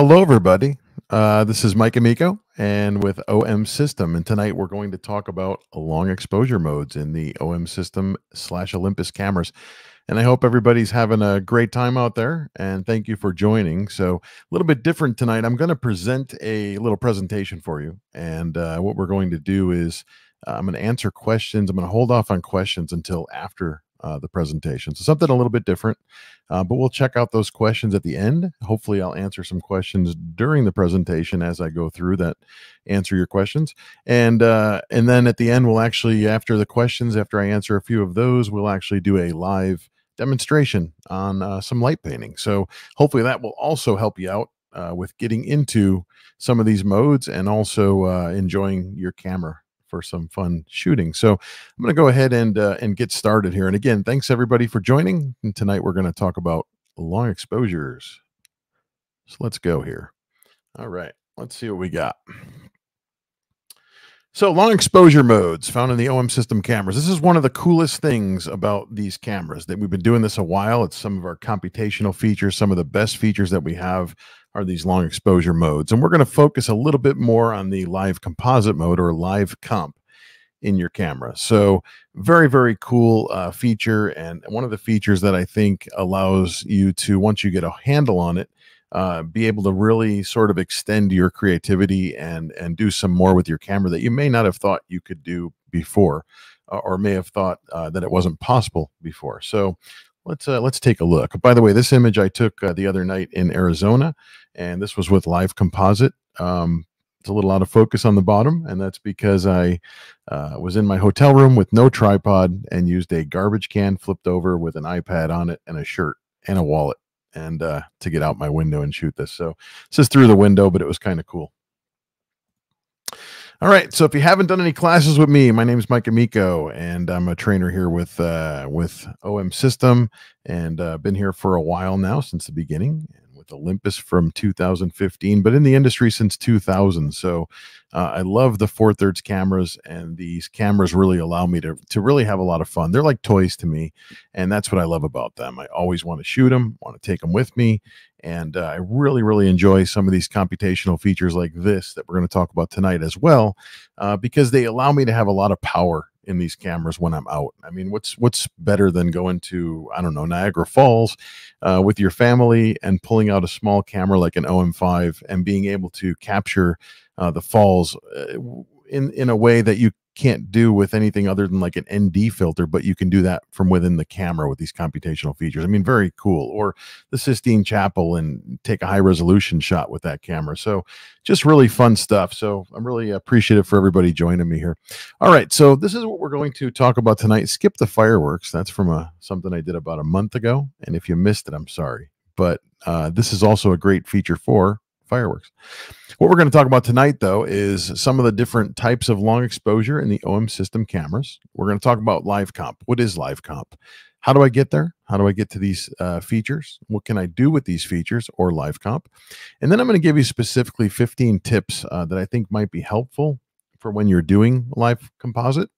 Hello, everybody. Uh, this is Mike Amico and with OM System. And tonight we're going to talk about long exposure modes in the OM System slash Olympus cameras. And I hope everybody's having a great time out there. And thank you for joining. So, a little bit different tonight. I'm going to present a little presentation for you. And uh, what we're going to do is uh, I'm going to answer questions. I'm going to hold off on questions until after uh, the presentation. So something a little bit different, uh, but we'll check out those questions at the end. Hopefully, I'll answer some questions during the presentation as I go through that, answer your questions, and uh, and then at the end, we'll actually after the questions, after I answer a few of those, we'll actually do a live demonstration on uh, some light painting. So hopefully, that will also help you out uh, with getting into some of these modes and also uh, enjoying your camera for some fun shooting. So I'm going to go ahead and uh, and get started here. And again, thanks everybody for joining. And tonight we're going to talk about long exposures. So let's go here. All right, let's see what we got. So long exposure modes found in the OM system cameras. This is one of the coolest things about these cameras that we've been doing this a while. It's some of our computational features, some of the best features that we have are these long exposure modes. And we're going to focus a little bit more on the live composite mode or live comp in your camera. So very, very cool uh, feature. And one of the features that I think allows you to, once you get a handle on it, uh, be able to really sort of extend your creativity and and do some more with your camera that you may not have thought you could do before uh, or may have thought uh, that it wasn't possible before so let's uh, let's take a look. By the way, this image I took uh, the other night in Arizona, and this was with live composite. Um, it's a little out of focus on the bottom, and that's because I uh, was in my hotel room with no tripod and used a garbage can flipped over with an iPad on it and a shirt and a wallet, and uh, to get out my window and shoot this. So this is through the window, but it was kind of cool. All right. So if you haven't done any classes with me, my name is Mike Amico, and I'm a trainer here with uh, with OM System, and uh, been here for a while now since the beginning with Olympus from 2015, but in the industry since 2000. So uh, I love the four thirds cameras, and these cameras really allow me to to really have a lot of fun. They're like toys to me, and that's what I love about them. I always want to shoot them, want to take them with me, and uh, I really really enjoy some of these computational features like this that we're going to talk about tonight as well, uh, because they allow me to have a lot of power in these cameras when I'm out. I mean, what's what's better than going to I don't know Niagara Falls uh, with your family and pulling out a small camera like an OM5 and being able to capture uh, the falls uh, in in a way that you can't do with anything other than like an ND filter, but you can do that from within the camera with these computational features. I mean, very cool. Or the Sistine Chapel and take a high resolution shot with that camera. So just really fun stuff. So I'm really appreciative for everybody joining me here. All right. So this is what we're going to talk about tonight. Skip the fireworks. That's from a something I did about a month ago. And if you missed it, I'm sorry. But uh, this is also a great feature for fireworks. What we're going to talk about tonight, though, is some of the different types of long exposure in the OM system cameras. We're going to talk about live comp. What is live comp? How do I get there? How do I get to these uh, features? What can I do with these features or live comp? And then I'm going to give you specifically 15 tips uh, that I think might be helpful for when you're doing live composite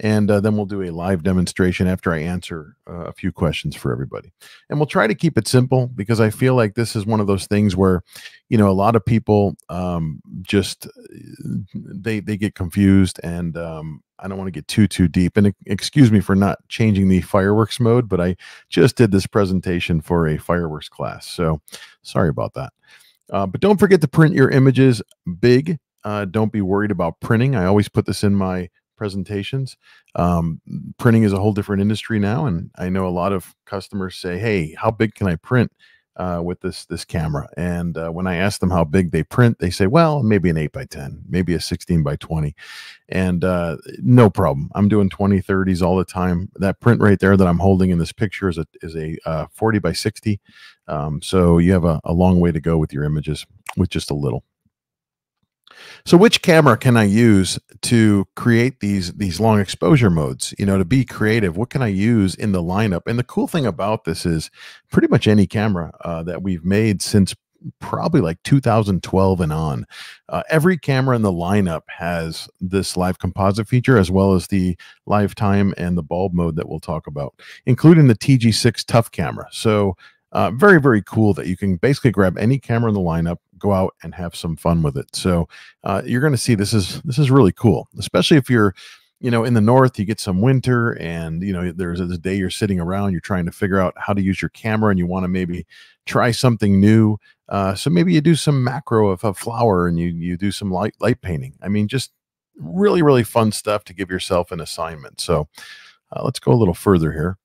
and uh, then we'll do a live demonstration after I answer uh, a few questions for everybody. And we'll try to keep it simple because I feel like this is one of those things where, you know, a lot of people um, just they they get confused, and um, I don't want to get too too deep. And excuse me for not changing the fireworks mode, but I just did this presentation for a fireworks class, so sorry about that. Uh, but don't forget to print your images big. Uh, don't be worried about printing. I always put this in my presentations. Um, printing is a whole different industry now, and I know a lot of customers say, "Hey, how big can I print uh, with this this camera?" And uh, when I ask them how big they print, they say, "Well, maybe an eight by ten, maybe a sixteen by 20. And uh, no problem. I'm doing 20, 30s all the time. That print right there that I'm holding in this picture is a is a uh, 40 by 60. Um, so you have a, a long way to go with your images with just a little. So which camera can I use to create these these long exposure modes? You know, to be creative, what can I use in the lineup? And the cool thing about this is pretty much any camera uh, that we've made since probably like 2012 and on. Uh, every camera in the lineup has this live composite feature as well as the live time and the bulb mode that we'll talk about, including the TG6 Tough camera. So Uh, very, very cool that you can basically grab any camera in the lineup, go out and have some fun with it. So uh, you're going to see this is this is really cool, especially if you're you know in the north you get some winter and you know there's a day you're sitting around you're trying to figure out how to use your camera and you want to maybe try something new uh, so maybe you do some macro of a flower and you you do some light light painting. I mean just really really fun stuff to give yourself an assignment. So uh, let's go a little further here.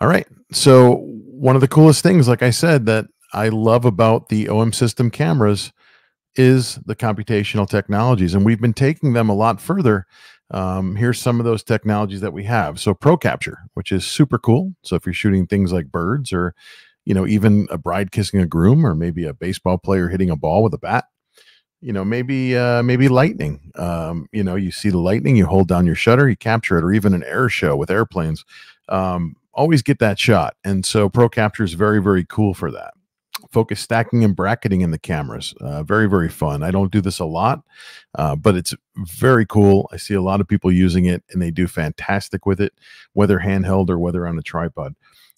All right so one of the coolest things like i said that i love about the om system cameras is the computational technologies. And we've been taking them a lot further. Um, here's some of those technologies that we have. So Pro Capture, which is super cool. So if you're shooting things like birds or, you know, even a bride kissing a groom or maybe a baseball player hitting a ball with a bat, you know, maybe uh, maybe lightning. Um, you know, you see the lightning, you hold down your shutter, you capture it, or even an air show with airplanes. Um, always get that shot. And so Pro Capture is very, very cool for that focus stacking and bracketing in the cameras. Uh, very, very fun. I don't do this a lot, uh, but it's very cool. I see a lot of people using it and they do fantastic with it, whether handheld or whether on a tripod.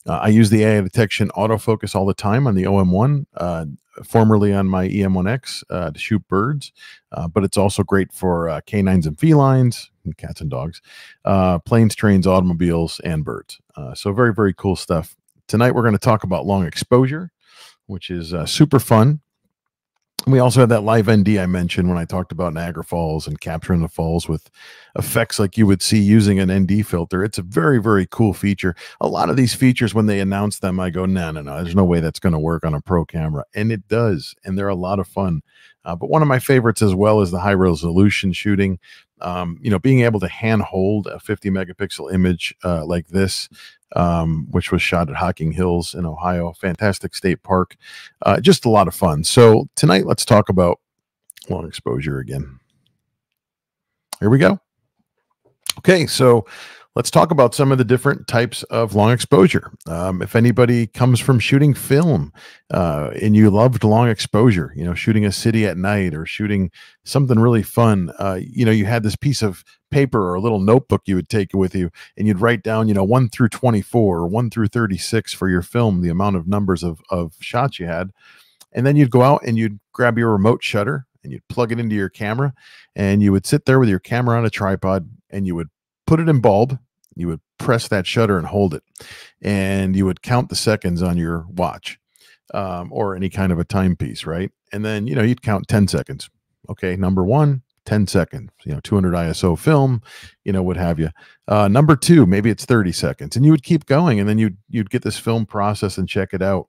Uh, I use the AI detection autofocus all the time on the OM1, uh, formerly on my EM1X uh, to shoot birds, uh, but it's also great for uh, canines and felines, and cats and dogs, uh, planes, trains, automobiles, and birds. so very, very cool stuff. Tonight we're going to talk about long exposure which is uh, super fun. We also have that live ND I mentioned when I talked about Niagara Falls and capturing the falls with effects like you would see using an ND filter. It's a very, very cool feature. A lot of these features, when they announce them, I go, no, no, no, there's no way that's going to work on a pro camera. And it does. And they're a lot of fun. Uh, but one of my favorites as well is the high resolution shooting. Um, you know, being able to hand hold a 50 megapixel image uh, like this um, which was shot at Hocking Hills in Ohio. Fantastic state park. Uh, just a lot of fun. So tonight, let's talk about long exposure again. Here we go. Okay, so let's talk about some of the different types of long exposure. Um, if anybody comes from shooting film uh, and you loved long exposure, you know, shooting a city at night or shooting something really fun, uh, you know, you had this piece of paper or a little notebook you would take with you and you'd write down, you know, one through 24 or one through 36 for your film, the amount of numbers of, of shots you had. And then you'd go out and you'd grab your remote shutter and you'd plug it into your camera and you would sit there with your camera on a tripod and you would put it in bulb you would press that shutter and hold it, and you would count the seconds on your watch um, or any kind of a timepiece, right? And then, you know, you'd count 10 seconds. Okay, number one, 10 seconds, you know, 200 ISO film, you know, what have you. Uh, number two, maybe it's 30 seconds, and you would keep going, and then you'd you'd get this film process and check it out.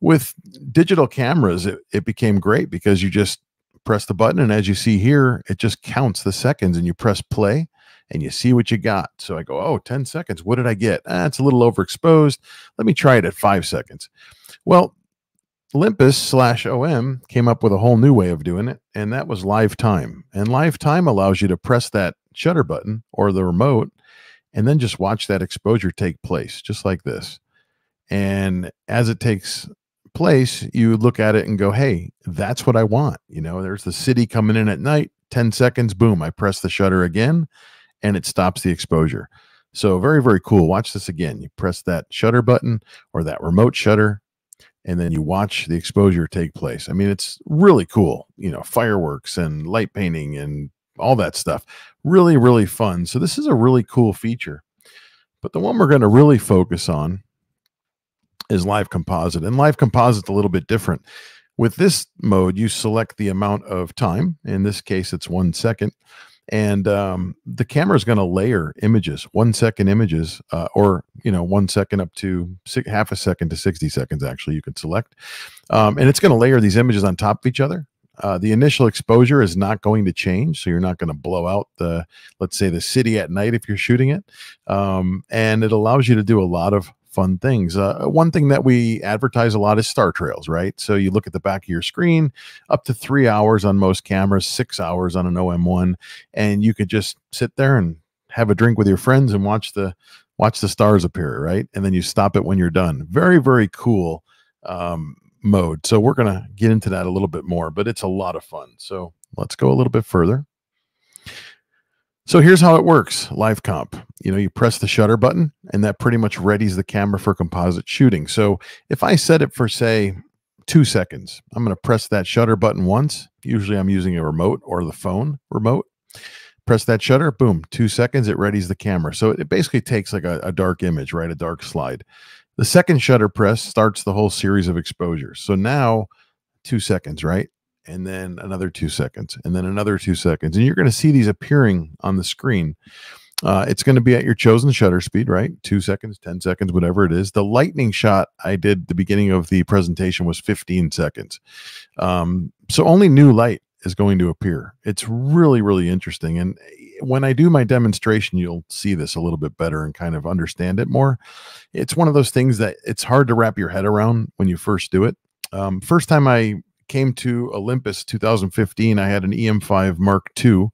With digital cameras, it, it became great because you just press the button, and as you see here, it just counts the seconds, and you press play, and you see what you got. So I go, oh, 10 seconds. What did I get? Ah, it's a little overexposed. Let me try it at five seconds. Well, Olympus slash OM came up with a whole new way of doing it, and that was live time. And live time allows you to press that shutter button or the remote and then just watch that exposure take place, just like this. And as it takes place, you look at it and go, hey, that's what I want. You know, there's the city coming in at night, 10 seconds, boom, I press the shutter again and it stops the exposure. So very, very cool. Watch this again. You press that shutter button or that remote shutter, and then you watch the exposure take place. I mean, it's really cool. You know, fireworks and light painting and all that stuff. Really, really fun. So this is a really cool feature. But the one we're going to really focus on is live composite. And live composite's a little bit different. With this mode, you select the amount of time. In this case, it's one second and um, the camera is going to layer images one second images uh, or you know one second up to six, half a second to 60 seconds actually you can select. Um, and it's going to layer these images on top of each other. Uh, the initial exposure is not going to change so you're not going to blow out the let's say the city at night if you're shooting it. Um, and it allows you to do a lot of fun things. Uh, one thing that we advertise a lot is star trails, right? So you look at the back of your screen, up to three hours on most cameras, six hours on an OM1, and you could just sit there and have a drink with your friends and watch the watch the stars appear, right? And then you stop it when you're done. Very very cool um, mode. So we're gonna get into that a little bit more, but it's a lot of fun. So let's go a little bit further. So here's how it works live comp. You know, you press the shutter button and that pretty much readies the camera for composite shooting. So if I set it for, say, two seconds, I'm going to press that shutter button once. Usually I'm using a remote or the phone remote. Press that shutter, boom, two seconds, it readies the camera. So it basically takes like a, a dark image, right? A dark slide. The second shutter press starts the whole series of exposures. So now, two seconds, right? and then another two seconds, and then another two seconds. And you're going to see these appearing on the screen. Uh, it's going to be at your chosen shutter speed, right? Two seconds, 10 seconds, whatever it is. The lightning shot I did the beginning of the presentation was 15 seconds. Um, so only new light is going to appear. It's really, really interesting. And when I do my demonstration, you'll see this a little bit better and kind of understand it more. It's one of those things that it's hard to wrap your head around when you first do it. Um, first time I came to Olympus 2015, I had an EM5 Mark II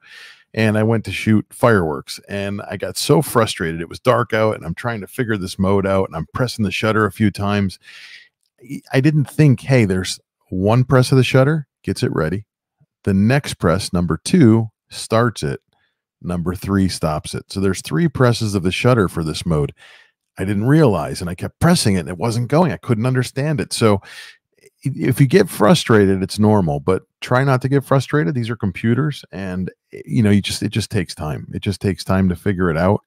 and I went to shoot fireworks and I got so frustrated. It was dark out and I'm trying to figure this mode out and I'm pressing the shutter a few times. I didn't think, hey, there's one press of the shutter, gets it ready. The next press, number two, starts it. Number three stops it. So there's three presses of the shutter for this mode. I didn't realize and I kept pressing it and it wasn't going. I couldn't understand it. So if you get frustrated it's normal but try not to get frustrated. These are computers and eh, you know you just it just takes time. It just takes time to figure it out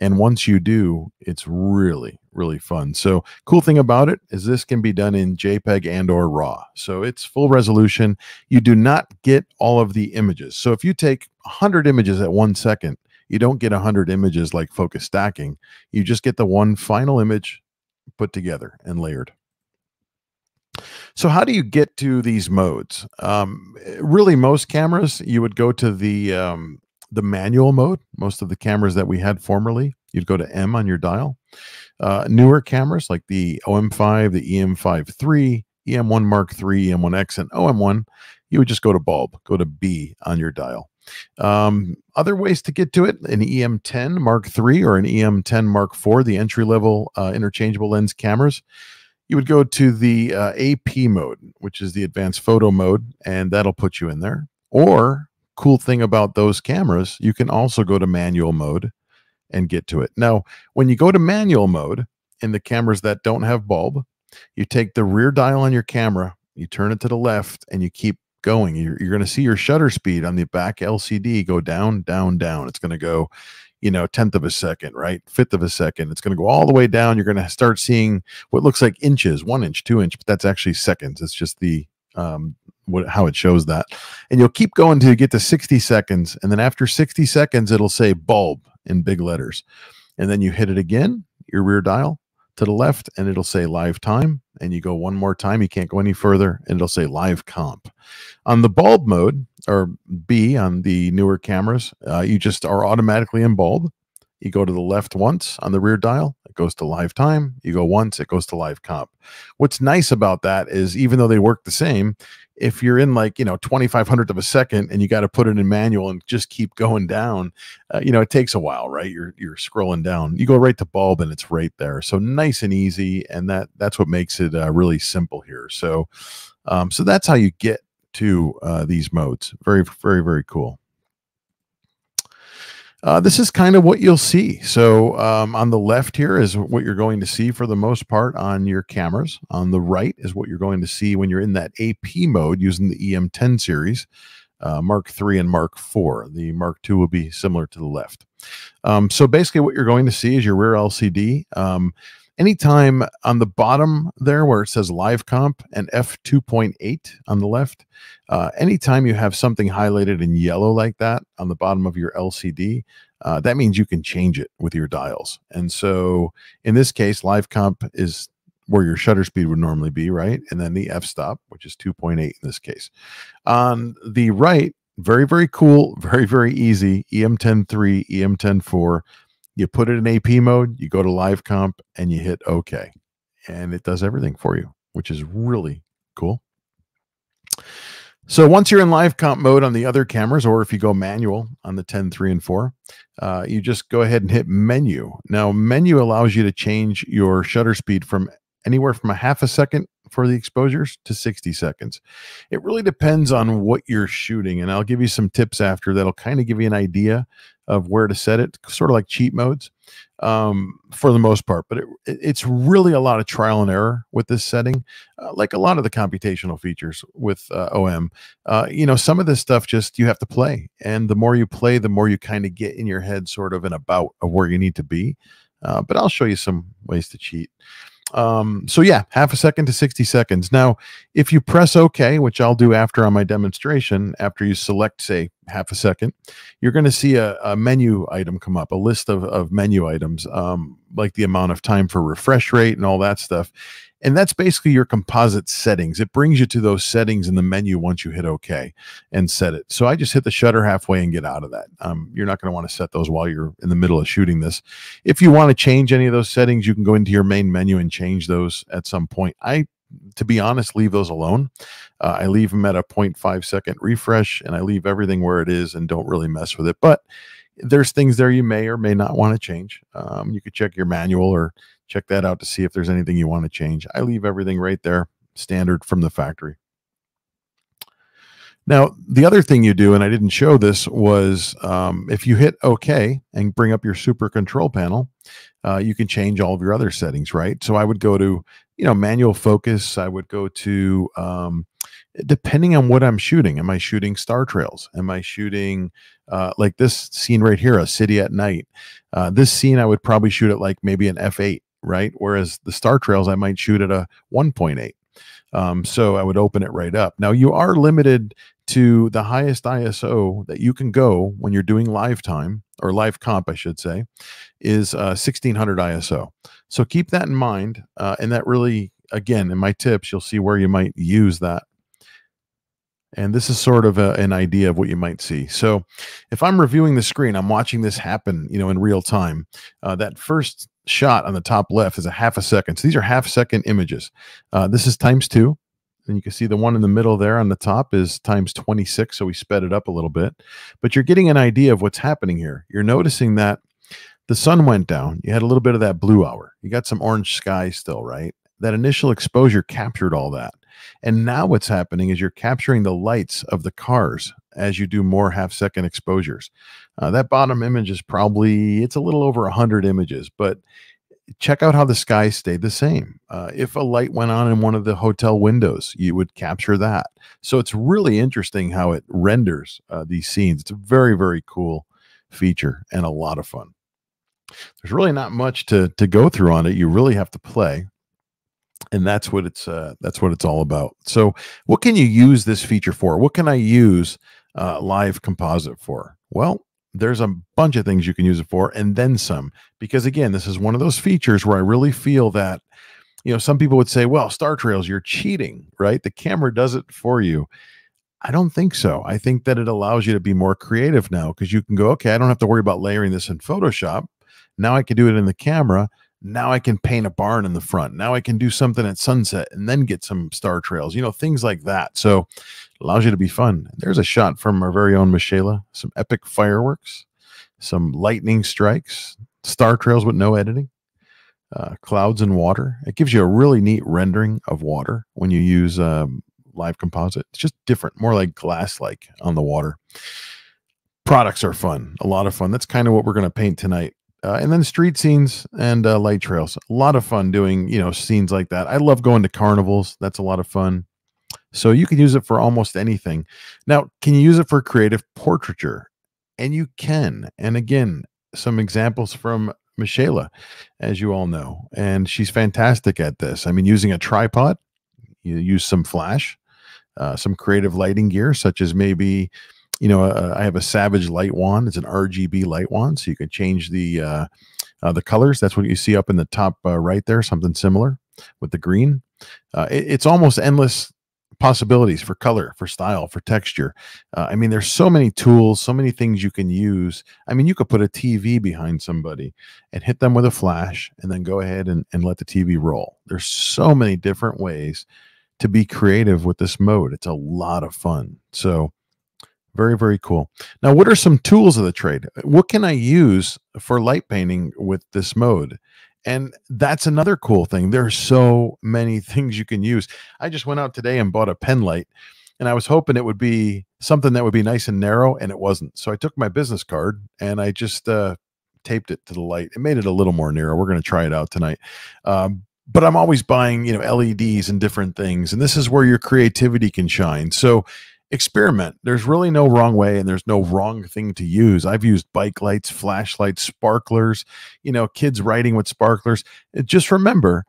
and once you do it's really really fun. So cool thing about it is this can be done in jpeg and or raw. So it's full resolution. You do not get all of the images. So if you take 100 images at one second you don't get 100 images like focus stacking. You just get the one final image put together and layered so how do you get to these modes? Um, really, most cameras you would go to the um, the manual mode. Most of the cameras that we had formerly, you'd go to M on your dial. Uh, newer cameras like the OM5, the EM5 III, EM1 Mark III, EM1X, and OM1, you would just go to bulb, go to B on your dial. Um, other ways to get to it an EM10 Mark III or an EM10 Mark IV, the entry level uh, interchangeable lens cameras you would go to the uh, AP mode, which is the advanced photo mode, and that'll put you in there. Or, cool thing about those cameras, you can also go to manual mode and get to it. Now, when you go to manual mode in the cameras that don't have bulb, you take the rear dial on your camera, you turn it to the left, and you keep going. You're, you're going to see your shutter speed on the back LCD go down, down, down. It's going to go you know, tenth of a second, right? Fifth of a second. It's going to go all the way down. You're going to start seeing what looks like inches, one inch, two inch, but that's actually seconds. It's just the um, what how it shows that. And you'll keep going to get to 60 seconds. And then after 60 seconds, it'll say bulb in big letters. And then you hit it again, your rear dial to the left, and it'll say live time. And you go one more time, you can't go any further, and it'll say live comp. On the bulb mode, or B on the newer cameras, uh, you just are automatically in bulb. You go to the left once on the rear dial, it goes to live time. You go once, it goes to live comp. What's nice about that is even though they work the same, if you're in like, you know, 2500th of a second and you got to put it in manual and just keep going down, uh, you know, it takes a while, right? You're, you're scrolling down. You go right to bulb and it's right there. So nice and easy. And that, that's what makes it uh, really simple here. So, um, so that's how you get to uh, these modes. Very, very, very cool. Uh, this is kind of what you'll see. So um, on the left here is what you're going to see for the most part on your cameras. On the right is what you're going to see when you're in that AP mode using the EM10 series, uh, Mark III and Mark IV. The Mark II will be similar to the left. Um, so basically what you're going to see is your rear LCD. Um, anytime on the bottom there where it says live comp and f2.8 on the left uh, anytime you have something highlighted in yellow like that on the bottom of your lcd uh, that means you can change it with your dials. And so in this case live comp is where your shutter speed would normally be right? And then the f stop which is 2.8 in this case. On the right very very cool very very easy em103 em104 you put it in AP mode, you go to live comp and you hit OK. And it does everything for you, which is really cool. So once you're in live comp mode on the other cameras, or if you go manual on the 10, 3, and 4, uh, you just go ahead and hit menu. Now, menu allows you to change your shutter speed from anywhere from a half a second for the exposures to 60 seconds. It really depends on what you're shooting. And I'll give you some tips after that'll kind of give you an idea of where to set it, sort of like cheat modes um, for the most part. But it, it's really a lot of trial and error with this setting, uh, like a lot of the computational features with uh, OM. Uh, you know, some of this stuff just you have to play. And the more you play, the more you kind of get in your head sort of an about of where you need to be. Uh, but I'll show you some ways to cheat. Um, so yeah, half a second to 60 seconds. Now, if you press OK, which I'll do after on my demonstration, after you select, say, half a second, you're going to see a, a, menu item come up, a list of, of menu items, um, like the amount of time for refresh rate and all that stuff. And that's basically your composite settings. It brings you to those settings in the menu once you hit OK and set it. So I just hit the shutter halfway and get out of that. Um, you're not going to want to set those while you're in the middle of shooting this. If you want to change any of those settings, you can go into your main menu and change those at some point. I to be honest, leave those alone. Uh, I leave them at a 0.5 second refresh and I leave everything where it is and don't really mess with it. But there's things there you may or may not want to change. Um, you could check your manual or check that out to see if there's anything you want to change. I leave everything right there, standard from the factory. Now, the other thing you do, and I didn't show this, was um, if you hit OK and bring up your super control panel, uh, you can change all of your other settings, right? So I would go to, you know, manual focus. I would go to, um, depending on what I'm shooting. Am I shooting star trails? Am I shooting uh, like this scene right here, a city at night? Uh, this scene, I would probably shoot at like maybe an F8 right? Whereas the star trails, I might shoot at a 1.8. Um, so I would open it right up. Now you are limited to the highest ISO that you can go when you're doing live time or live comp, I should say, is uh, 1600 ISO. So keep that in mind. Uh, and that really, again, in my tips, you'll see where you might use that. And this is sort of a, an idea of what you might see. So if I'm reviewing the screen, I'm watching this happen, you know, in real time. Uh, that first shot on the top left is a half a second. So these are half second images. Uh, this is times two. And you can see the one in the middle there on the top is times 26. So we sped it up a little bit. But you're getting an idea of what's happening here. You're noticing that the sun went down. You had a little bit of that blue hour. You got some orange sky still, right? That initial exposure captured all that. And now what's happening is you're capturing the lights of the cars as you do more half second exposures. Uh, that bottom image is probably, it's a little over 100 images, but check out how the sky stayed the same. Uh, if a light went on in one of the hotel windows, you would capture that. So it's really interesting how it renders uh, these scenes. It's a very, very cool feature and a lot of fun. There's really not much to to go through on it. You really have to play and that's what it's uh, that's what it's all about. So, what can you use this feature for? What can I use uh, Live Composite for? Well, there's a bunch of things you can use it for, and then some. Because again, this is one of those features where I really feel that you know some people would say, "Well, Star Trails, you're cheating, right? The camera does it for you." I don't think so. I think that it allows you to be more creative now because you can go, okay, I don't have to worry about layering this in Photoshop. Now I can do it in the camera now I can paint a barn in the front. Now I can do something at sunset and then get some star trails, you know, things like that. So allows you to be fun. There's a shot from our very own Michela, some epic fireworks, some lightning strikes, star trails with no editing, uh, clouds and water. It gives you a really neat rendering of water when you use um, live composite. It's just different, more like glass like on the water. Products are fun, a lot of fun. That's kind of what we're going to paint tonight uh, and then street scenes and uh, light trails. A lot of fun doing you know scenes like that. I love going to carnivals. That's a lot of fun. So you can use it for almost anything. Now, can you use it for creative portraiture? And you can. And again, some examples from Michela, as you all know, and she's fantastic at this. I mean, using a tripod, you use some flash, uh, some creative lighting gear, such as maybe you know, uh, I have a Savage light wand. It's an RGB light wand, so you can change the uh, uh, the colors. That's what you see up in the top uh, right there. Something similar with the green. Uh, it, it's almost endless possibilities for color, for style, for texture. Uh, I mean, there's so many tools, so many things you can use. I mean, you could put a TV behind somebody and hit them with a flash, and then go ahead and, and let the TV roll. There's so many different ways to be creative with this mode. It's a lot of fun. So very, very cool. Now, what are some tools of the trade? What can I use for light painting with this mode? And that's another cool thing. There are so many things you can use. I just went out today and bought a pen light and I was hoping it would be something that would be nice and narrow and it wasn't. So I took my business card and I just uh, taped it to the light. It made it a little more narrow. We're going to try it out tonight. Um, but I'm always buying, you know, LEDs and different things. And this is where your creativity can shine. So experiment. There's really no wrong way and there's no wrong thing to use. I've used bike lights, flashlights, sparklers, you know, kids writing with sparklers. just remember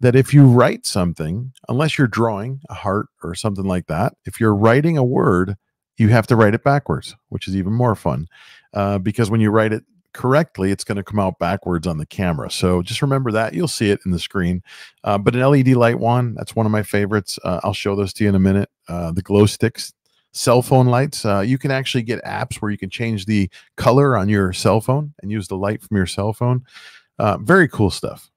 that if you write something, unless you're drawing a heart or something like that, if you're writing a word, you have to write it backwards, which is even more fun. Uh, because when you write it correctly, it's going to come out backwards on the camera. So just remember that. You'll see it in the screen. Uh, but an LED light wand, that's one of my favorites. Uh, I'll show those to you in a minute. Uh, the glow sticks, cell phone lights. Uh, you can actually get apps where you can change the color on your cell phone and use the light from your cell phone. Uh, very cool stuff.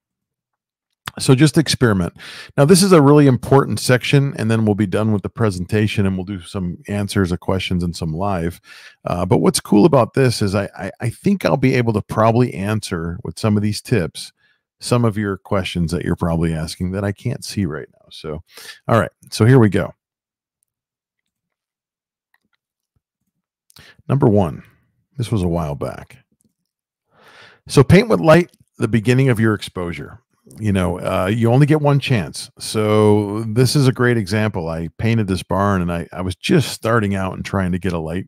So just experiment. Now, this is a really important section, and then we'll be done with the presentation and we'll do some answers of questions and some live. Uh, but what's cool about this is I, I, I think I'll be able to probably answer with some of these tips some of your questions that you're probably asking that I can't see right now. So, all right, so here we go. Number one, this was a while back. So paint with light the beginning of your exposure. You know uh, you only get one chance. So this is a great example. I painted this barn and i, I was just starting out and trying to get a light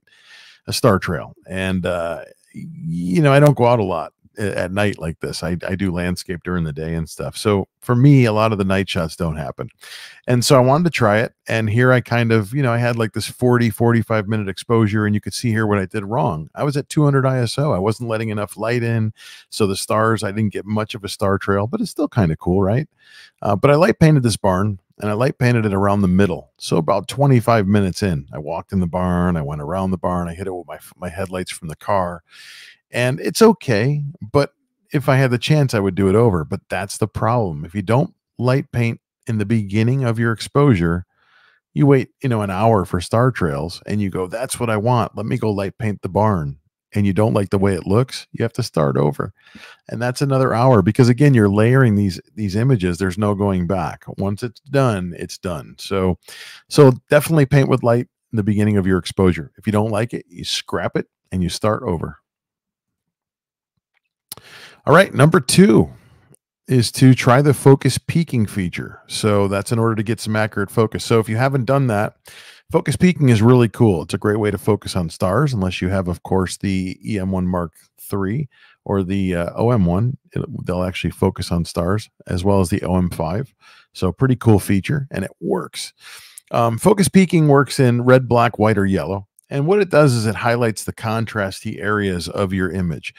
a star trail. And uh, you know i don't go out a lot at night like this. I, I do landscape during the day and stuff. So for me, a lot of the night shots don't happen. And so I wanted to try it. And here I kind of, you know, I had like this 40, 45 minute exposure, and you could see here what I did wrong. I was at 200 ISO. I wasn't letting enough light in. So the stars, I didn't get much of a star trail, but it's still kind of cool, right? Uh, but I light painted this barn and I light painted it around the middle. So about 25 minutes in, I walked in the barn, I went around the barn, I hit it with my my headlights from the car, and it's okay. But if I had the chance, I would do it over. But that's the problem. If you don't light paint in the beginning of your exposure, you wait, you know, an hour for star trails and you go, that's what I want. Let me go light paint the barn. And you don't like the way it looks, you have to start over. And that's another hour because again, you're layering these these images. There's no going back. Once it's done, it's done. So so definitely paint with light in the beginning of your exposure. If you don't like it, you scrap it and you start over. All right, number two is to try the focus peaking feature. So that's in order to get some accurate focus. So if you haven't done that, focus peaking is really cool. It's a great way to focus on stars, unless you have, of course, the EM1 Mark III or the uh, OM1. It, they'll actually focus on stars as well as the OM5. So pretty cool feature, and it works. Um, focus peaking works in red, black, white, or yellow. And what it does is it highlights the contrasty areas of your image.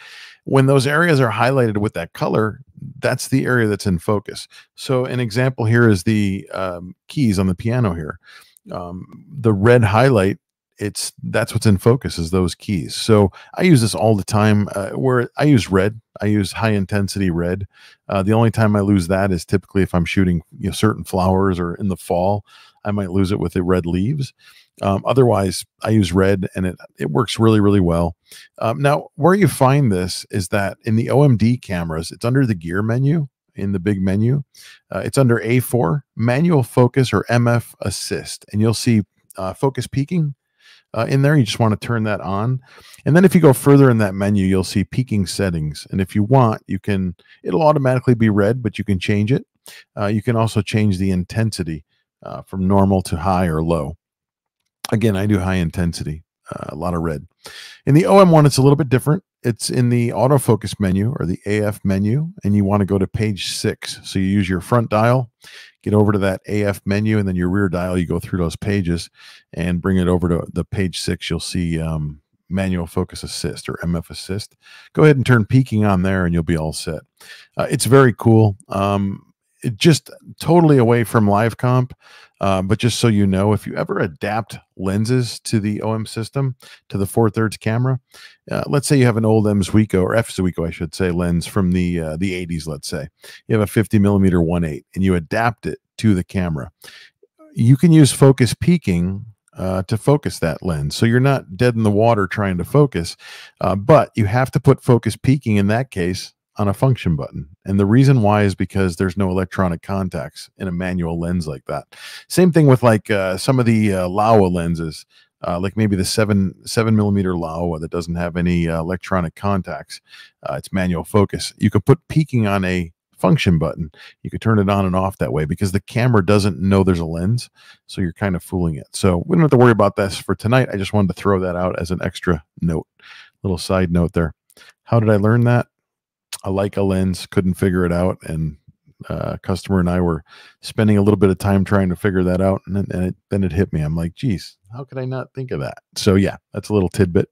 When those areas are highlighted with that color, that's the area that's in focus. So an example here is the um, keys on the piano here. Um, the red highlight it's that's what's in focus is those keys so i use this all the time uh, where i use red i use high intensity red uh, the only time i lose that is typically if i'm shooting you know, certain flowers or in the fall i might lose it with the red leaves um, otherwise, I use red and it, it works really, really well. Um, now, where you find this is that in the OMD cameras, it's under the gear menu in the big menu. Uh, it's under A4, manual focus or MF assist, and you'll see uh, focus peaking uh, in there. You just want to turn that on. And then if you go further in that menu, you'll see peaking settings. And if you want, you can, it'll automatically be red, but you can change it. Uh, you can also change the intensity uh, from normal to high or low. Again, I do high intensity, uh, a lot of red. In the OM1, it's a little bit different. It's in the autofocus menu or the AF menu, and you want to go to page six. So you use your front dial, get over to that AF menu, and then your rear dial, you go through those pages and bring it over to the page six. You'll see um, manual focus assist or MF assist. Go ahead and turn peaking on there, and you'll be all set. Uh, it's very cool. Um, it just totally away from live comp. Uh, but just so you know, if you ever adapt lenses to the OM system, to the four thirds camera, uh, let's say you have an old M Zuiko or F Zuiko, I should say, lens from the uh, the 80s. Let's say you have a 50 millimeter 1.8 and you adapt it to the camera. You can use focus peaking uh, to focus that lens. So you're not dead in the water trying to focus, uh, but you have to put focus peaking in that case on a function button. And the reason why is because there's no electronic contacts in a manual lens like that. Same thing with like uh, some of the uh, Laowa lenses, uh, like maybe the seven seven millimeter Laowa that doesn't have any uh, electronic contacts. Uh, it's manual focus. You could put peaking on a function button. You could turn it on and off that way because the camera doesn't know there's a lens. So you're kind of fooling it. So we don't have to worry about this for tonight. I just wanted to throw that out as an extra note, little side note there. How did I learn that? A Leica lens, couldn't figure it out. And uh, customer and I were spending a little bit of time trying to figure that out. And, then, and it, then it hit me. I'm like, geez, how could I not think of that? So yeah, that's a little tidbit.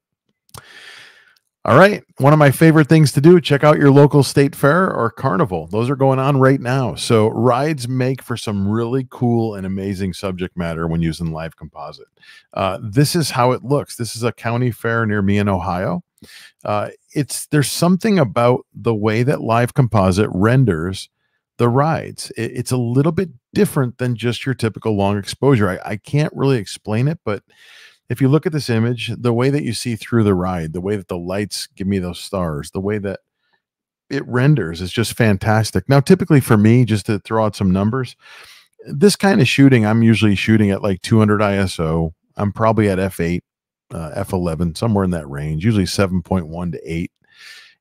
All right. One of my favorite things to do, check out your local state fair or carnival. Those are going on right now. So rides make for some really cool and amazing subject matter when using live composite. Uh, this is how it looks. This is a county fair near me in Ohio. Uh, it's there's something about the way that live composite renders the rides. It, it's a little bit different than just your typical long exposure. I, I can't really explain it, but if you look at this image, the way that you see through the ride, the way that the lights give me those stars, the way that it renders is just fantastic. Now, typically for me, just to throw out some numbers, this kind of shooting, I'm usually shooting at like 200 ISO. I'm probably at f8, uh, f11, somewhere in that range, usually 7.1 to 8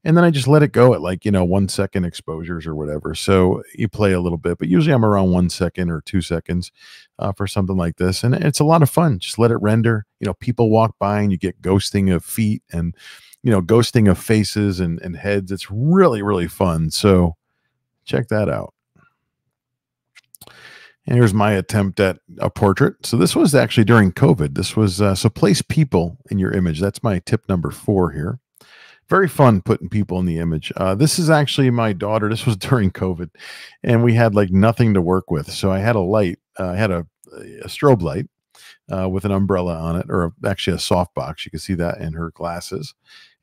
and then I just let it go at like you know one second exposures or whatever. So you play a little bit, but usually I'm around one second or two seconds uh, for something like this, and it's a lot of fun. Just let it render. You know, people walk by and you get ghosting of feet and you know ghosting of faces and and heads. It's really really fun. So check that out. And here's my attempt at a portrait. So this was actually during COVID. This was uh, so place people in your image. That's my tip number four here very fun putting people in the image. Uh, this is actually my daughter. This was during COVID, and we had like nothing to work with. So I had a light. Uh, I had a, a strobe light uh, with an umbrella on it, or actually a softbox. You can see that in her glasses.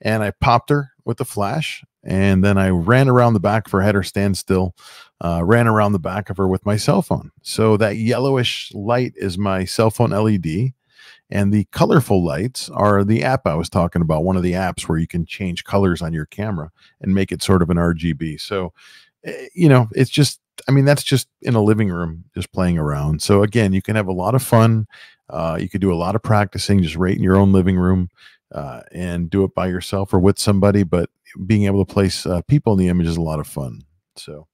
And I popped her with the flash, and then I ran around the back of her for header standstill. Uh, ran around the back of her with my cell phone. So that yellowish light is my cell phone LED and the colorful lights are the app I was talking about, one of the apps where you can change colors on your camera and make it sort of an RGB. So, eh, you know, it's just, I mean, that's just in a living room, just playing around. So, again, you can have a lot of fun. Uh, you could do a lot of practicing just right in your own living room uh, and do it by yourself or with somebody. But being able to place uh, people in the image is a lot of fun. So,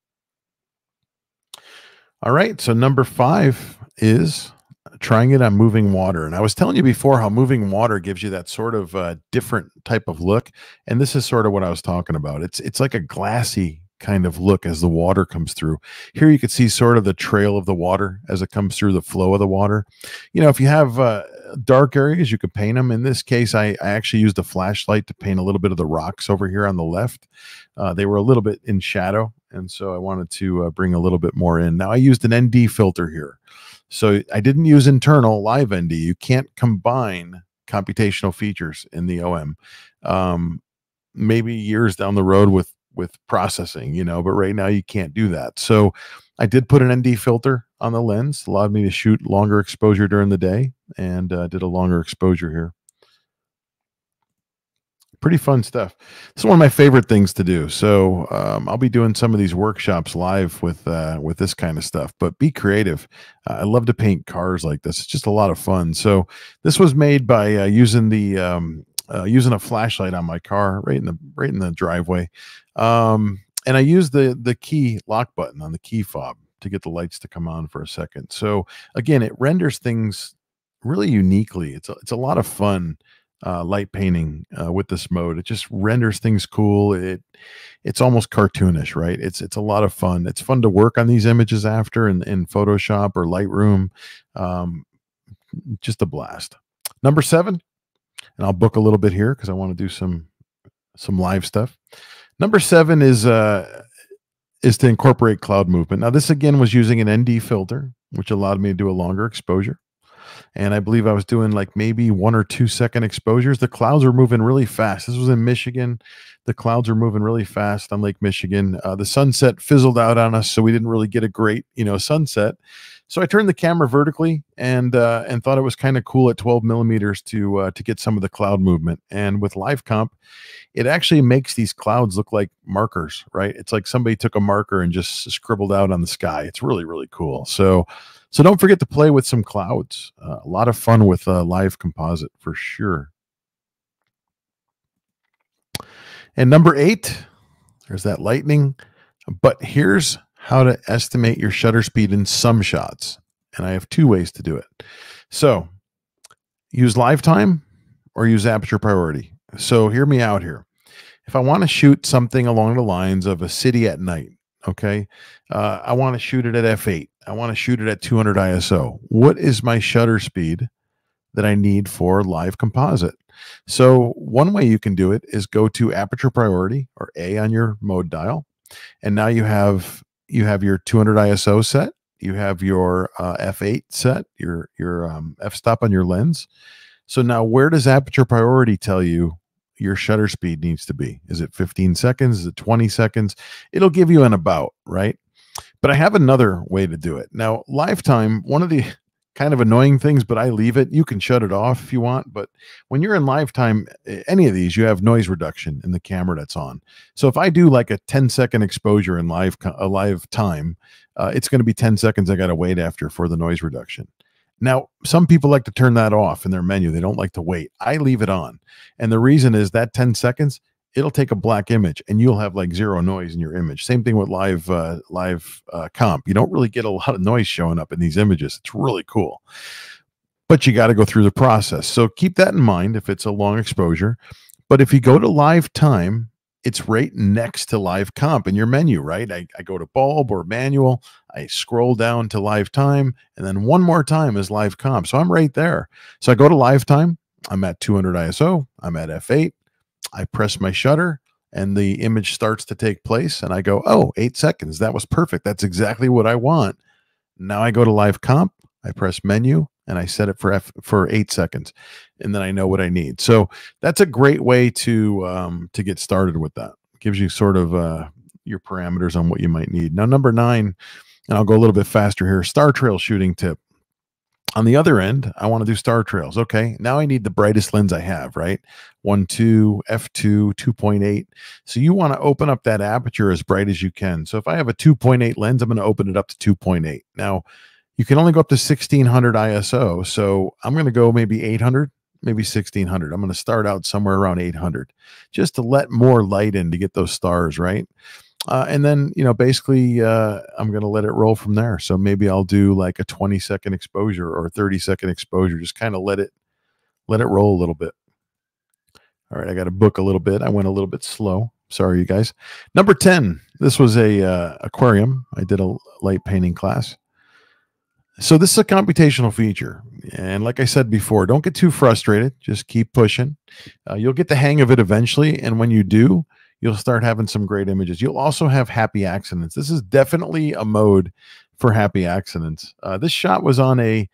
all right. So, number five is trying it on moving water. And I was telling you before how moving water gives you that sort of uh, different type of look. And this is sort of what I was talking about. It's it's like a glassy kind of look as the water comes through. Here you can see sort of the trail of the water as it comes through the flow of the water. You know, if you have uh, dark areas, you could paint them. In this case, I, I actually used a flashlight to paint a little bit of the rocks over here on the left. Uh, they were a little bit in shadow. And so I wanted to uh, bring a little bit more in. Now I used an ND filter here. So I didn't use internal live ND. You can't combine computational features in the OM. Um, maybe years down the road with with processing, you know, but right now you can't do that. So I did put an ND filter on the lens, allowed me to shoot longer exposure during the day, and uh, did a longer exposure here pretty fun stuff. It's one of my favorite things to do. So um, I'll be doing some of these workshops live with uh, with this kind of stuff. But be creative. Uh, I love to paint cars like this. It's just a lot of fun. So this was made by uh, using the um, uh, using a flashlight on my car right in the right in the driveway, um, and I used the the key lock button on the key fob to get the lights to come on for a second. So again, it renders things really uniquely. It's a, it's a lot of fun uh, light painting uh, with this mode. It just renders things cool. It it's almost cartoonish, right? It's it's a lot of fun. It's fun to work on these images after in, in Photoshop or Lightroom. Um, just a blast. Number seven, and I'll book a little bit here because I want to do some some live stuff. Number seven is uh is to incorporate cloud movement. Now this again was using an ND filter, which allowed me to do a longer exposure and I believe I was doing like maybe one or two second exposures. The clouds were moving really fast. This was in Michigan. The clouds were moving really fast on Lake Michigan. Uh, the sunset fizzled out on us, so we didn't really get a great, you know, sunset. So I turned the camera vertically and uh, and thought it was kind of cool at 12 millimeters to uh, to get some of the cloud movement. And with live comp, it actually makes these clouds look like markers, right? It's like somebody took a marker and just scribbled out on the sky. It's really really cool. So so don't forget to play with some clouds. Uh, a lot of fun with uh, live composite for sure. And number eight, there's that lightning. But here's how to estimate your shutter speed in some shots. And I have two ways to do it. So use live time or use aperture priority. So hear me out here. If I want to shoot something along the lines of a city at night, okay, uh, I want to shoot it at f8. I want to shoot it at 200 ISO. What is my shutter speed that I need for live composite? So one way you can do it is go to aperture priority or A on your mode dial, and now you have you have your 200 ISO set, you have your uh, f8 set, your your um, f-stop on your lens. So now, where does aperture priority tell you your shutter speed needs to be? Is it 15 seconds? Is it 20 seconds? It'll give you an about, right? But I have another way to do it. Now, live time, one of the kind of annoying things, but I leave it. You can shut it off if you want. But when you're in live time, any of these, you have noise reduction in the camera that's on. So if I do like a 10 second exposure in live a live time, uh, it's going to be 10 seconds. I got to wait after for the noise reduction. Now, some people like to turn that off in their menu. They don't like to wait. I leave it on. And the reason is that 10 seconds, it'll take a black image and you'll have like zero noise in your image. Same thing with live uh, live uh, comp. You don't really get a lot of noise showing up in these images. It's really cool, but you got to go through the process. So keep that in mind if it's a long exposure. But if you go to live time, it's right next to live comp in your menu, right? I, I go to bulb or manual, I scroll down to live time, and then one more time is live comp. So I'm right there. So I go to live time. I'm at 200 ISO. I'm at f8. I press my shutter and the image starts to take place and I go, oh, eight seconds. That was perfect. That's exactly what I want. Now I go to live comp, I press menu and I set it for F for eight seconds. And then I know what I need. So that's a great way to um, to get started with that. It gives you sort of uh, your parameters on what you might need. Now, number nine, and I'll go a little bit faster here, star trail shooting tip on the other end, I want to do star trails. Okay, now I need the brightest lens I have, right? 1, 2, f2, 2.8. So you want to open up that aperture as bright as you can. So if I have a 2.8 lens, I'm going to open it up to 2.8. Now, you can only go up to 1600 ISO. So I'm going to go maybe 800, maybe 1600. I'm going to start out somewhere around 800 just to let more light in to get those stars, right? Uh, and then you know basically uh, i'm going to let it roll from there so maybe i'll do like a 20 second exposure or 30 second exposure just kind of let it let it roll a little bit all right i got to book a little bit i went a little bit slow sorry you guys number 10 this was a uh, aquarium i did a light painting class so this is a computational feature and like i said before don't get too frustrated just keep pushing uh, you'll get the hang of it eventually and when you do you'll start having some great images. You'll also have happy accidents. This is definitely a mode for happy accidents. Uh, this shot was on a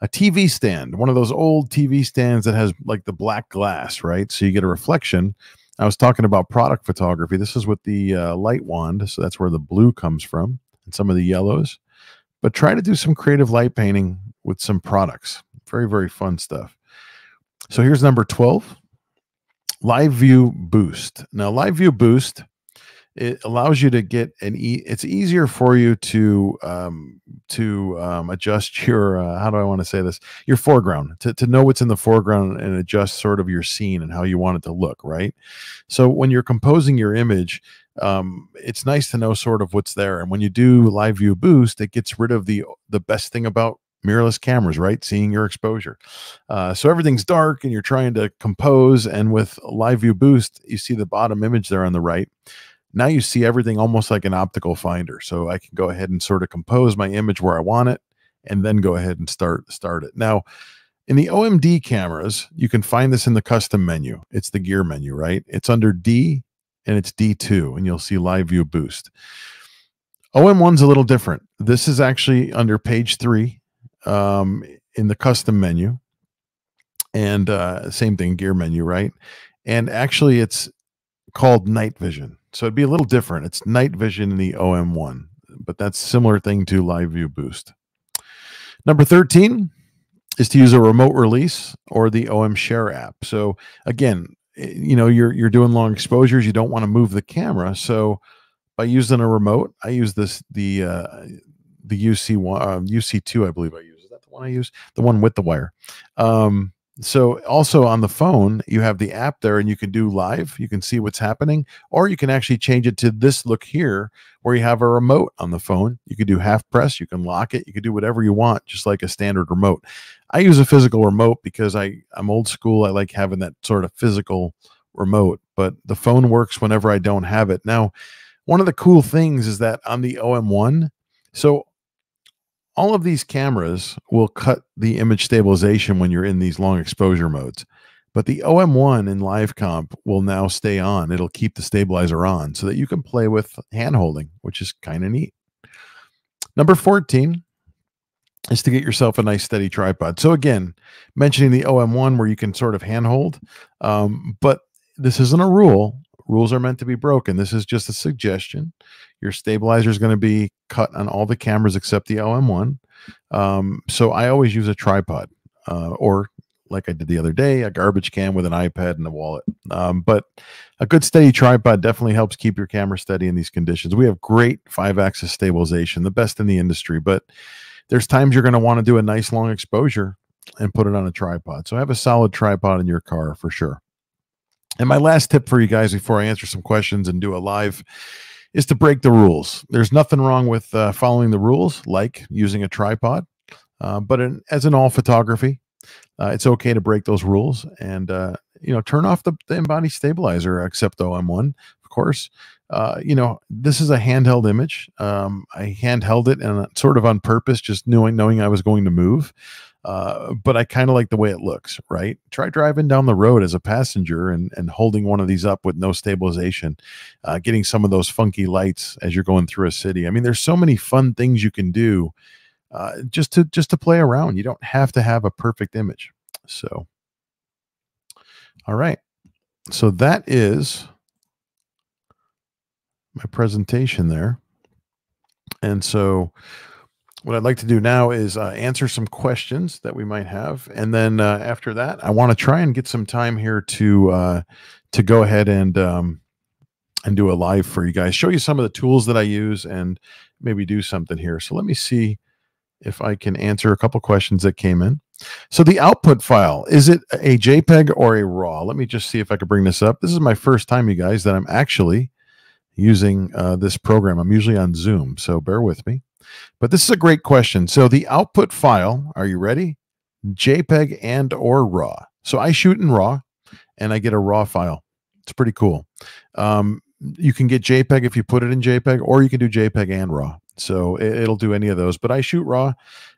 a TV stand, one of those old TV stands that has like the black glass, right? So you get a reflection. I was talking about product photography. This is with the uh, light wand, so that's where the blue comes from, and some of the yellows. But try to do some creative light painting with some products. Very, very fun stuff. So here's number 12 live view boost now live view boost it allows you to get an e it's easier for you to um to um adjust your uh, how do i want to say this your foreground to, to know what's in the foreground and adjust sort of your scene and how you want it to look right so when you're composing your image um it's nice to know sort of what's there and when you do live view boost it gets rid of the the best thing about mirrorless cameras, right? Seeing your exposure. Uh, so everything's dark and you're trying to compose. And with live view boost, you see the bottom image there on the right. Now you see everything almost like an optical finder. So I can go ahead and sort of compose my image where I want it and then go ahead and start start it. Now, in the OMD cameras, you can find this in the custom menu. It's the gear menu, right? It's under D and it's D2 and you'll see live view boost. OM1's a little different. This is actually under page 3 um, in the custom menu. And uh, same thing, gear menu, right? And actually, it's called night vision. So it'd be a little different. It's night vision in the OM1, but that's similar thing to live view boost. Number 13 is to use a remote release or the OM Share app. So again, eh, you know, you're you're doing long exposures, you don't want to move the camera. So by using a remote, I use this the uh the UC one uh, UC2, I believe I use. Is that the one I use? The one with the wire. Um so also on the phone you have the app there and you can do live you can see what's happening or you can actually change it to this look here where you have a remote on the phone. You can do half press you can lock it you can do whatever you want just like a standard remote. I use a physical remote because i i'm old school i like having that sort of physical remote but the phone works whenever i don't have it. Now one of the cool things is that on the om1 so all of these cameras will cut the image stabilization when you're in these long exposure modes. But the OM1 in live comp will now stay on. It'll keep the stabilizer on so that you can play with hand holding, which is kind of neat. Number 14 is to get yourself a nice steady tripod. So again, mentioning the OM1 where you can sort of handhold, um, but this isn't a rule. Rules are meant to be broken. This is just a suggestion. Your stabilizer is going to be cut on all the cameras except the OM1. Um, so I always use a tripod uh, or like I did the other day, a garbage can with an iPad and a wallet. Um, but a good steady tripod definitely helps keep your camera steady in these conditions. We have great five axis stabilization, the best in the industry, but there's times you're going to want to do a nice long exposure and put it on a tripod. So have a solid tripod in your car for sure. And my last tip for you guys before I answer some questions and do a live is to break the rules. There's nothing wrong with uh, following the rules, like using a tripod, uh, but in, as in all photography, uh, it's okay to break those rules and uh, you know turn off the, the in-body stabilizer, except OM1, of course. Uh, you know this is a handheld image. Um, I handheld it and sort of on purpose, just knowing knowing I was going to move. Uh, but I kind of like the way it looks, right? Try driving down the road as a passenger and, and holding one of these up with no stabilization, uh, getting some of those funky lights as you're going through a city. I mean, there's so many fun things you can do uh, just to just to play around. You don't have to have a perfect image. So, all right. So that is my presentation there. And so what I'd like to do now is uh, answer some questions that we might have, and then uh, after that, I want to try and get some time here to uh, to go ahead and um, and do a live for you guys, show you some of the tools that I use, and maybe do something here. So let me see if I can answer a couple questions that came in. So the output file is it a JPEG or a RAW? Let me just see if I could bring this up. This is my first time, you guys, that I'm actually using uh, this program. I'm usually on Zoom, so bear with me. But this is a great question. So the output file, are you ready? JPEG and or RAW. So I shoot in RAW and I get a RAW file. It's pretty cool. Um, you can get JPEG if you put it in JPEG, or you can do JPEG and RAW. So it, will do any of those. But I shoot RAW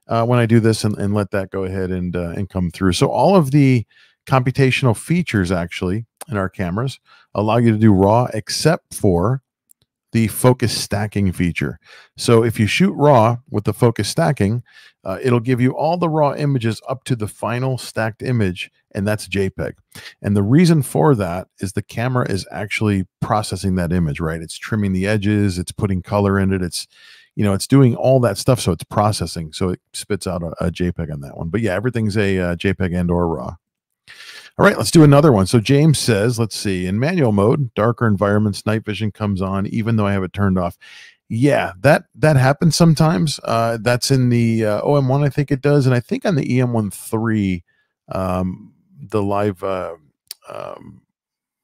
uh, when I do this and, and let that go ahead and uh, and come through. So all of the computational features actually in our cameras allow you to do RAW, except for the focus stacking feature. So if you shoot raw with the focus stacking, uh, it'll give you all the raw images up to the final stacked image, and that's JPEG. And the reason for that is the camera is actually processing that image, right? It's trimming the edges, it's putting color in it, it's you know, it's doing all that stuff, so it's processing, so it spits out a, a JPEG on that one. But yeah, everything's a uh, JPEG and or RAW. All right, let's do another one. So James says, let's see, in manual mode, darker environments, night vision comes on, even though I have it turned off. Yeah, that that happens sometimes. Uh, that's in the uh, OM1, I think it does, and I think on the EM13, um, the live, uh, um,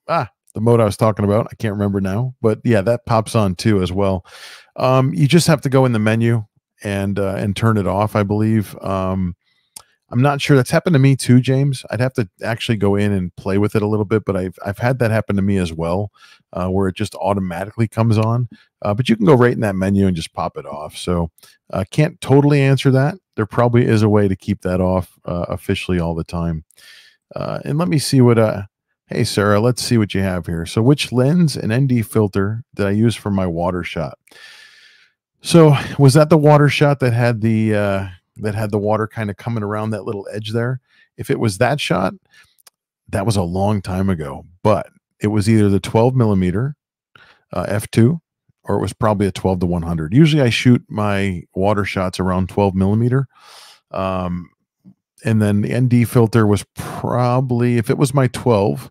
ah, the mode I was talking about. I can't remember now, but yeah, that pops on too as well. Um, you just have to go in the menu and uh, and turn it off, I believe. Um, I'm not sure that's happened to me too, James. I'd have to actually go in and play with it a little bit, but I've I've had that happen to me as well, uh, where it just automatically comes on. Uh, but you can go right in that menu and just pop it off. So I uh, can't totally answer that. There probably is a way to keep that off uh, officially all the time. Uh, and let me see what. Uh, hey Sarah, let's see what you have here. So which lens and ND filter did I use for my water shot? So was that the water shot that had the that had the water kind of coming around that little edge there. If it was that shot, that was a long time ago, but it was either the 12 millimeter uh, f2 or it was probably a 12 to 100. Usually I shoot my water shots around 12 millimeter. Um, and then the ND filter was probably, if it was my 12,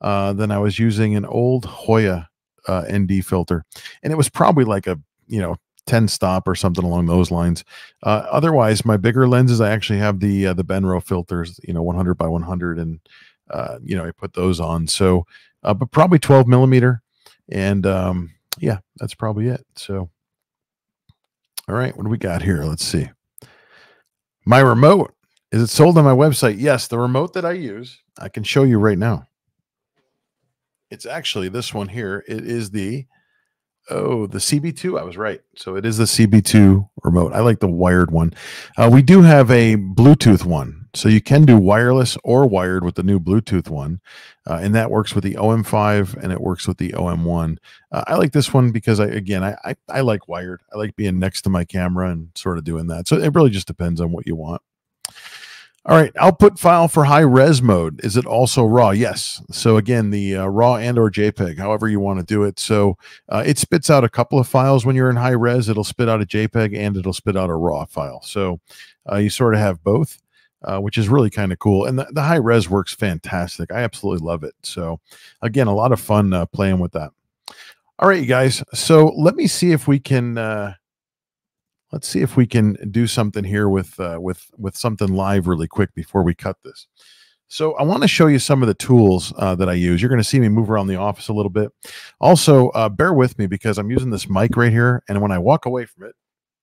uh, then I was using an old Hoya uh, ND filter, and it was probably like a you know 10 stop or something along those lines. Uh, otherwise, my bigger lenses, I actually have the uh, the Benro filters, you know, 100 by 100, and uh, you know I put those on. So, uh, but probably 12 millimeter, and um, yeah, that's probably it. So, all right, what do we got here? Let's see. My remote is it sold on my website? Yes, the remote that I use, I can show you right now. It's actually this one here. It is the oh the CB2. I was right. So it is the CB2 remote. I like the wired one. Uh, we do have a Bluetooth one, so you can do wireless or wired with the new Bluetooth one, uh, and that works with the OM5 and it works with the OM1. Uh, I like this one because I again I, I I like wired. I like being next to my camera and sort of doing that. So it really just depends on what you want. All right, output file for high res mode. Is it also RAW? Yes. So again, the uh, RAW and or JPEG, however you want to do it. So uh, it spits out a couple of files when you're in high res. It'll spit out a JPEG and it'll spit out a RAW file. So uh, you sort of have both, uh, which is really kind of cool. And the, the, high res works fantastic. I absolutely love it. So again, a lot of fun uh, playing with that. All right, you guys. So let me see if we can uh, let's see if we can do something here with uh, with with something live really quick before we cut this. So I want to show you some of the tools uh, that I use. You're going to see me move around the office a little bit. Also, uh, bear with me because I'm using this mic right here, and when I walk away from it,